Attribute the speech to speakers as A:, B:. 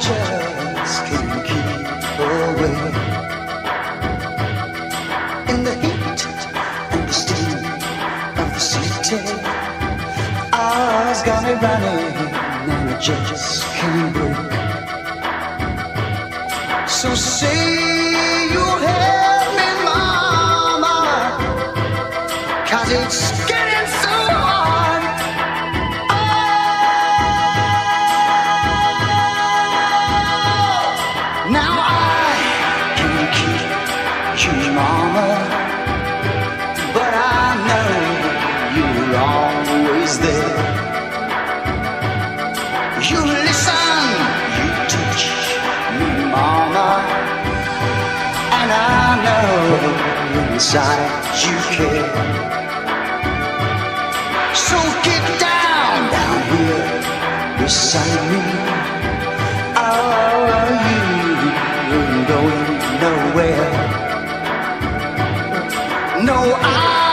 A: just can't keep away. In the heat and the steam of the city, I've got me running and I just can't break. So say you help me, mama, cause it's inside you care. So get down, down here beside me. Oh, you going nowhere. No, I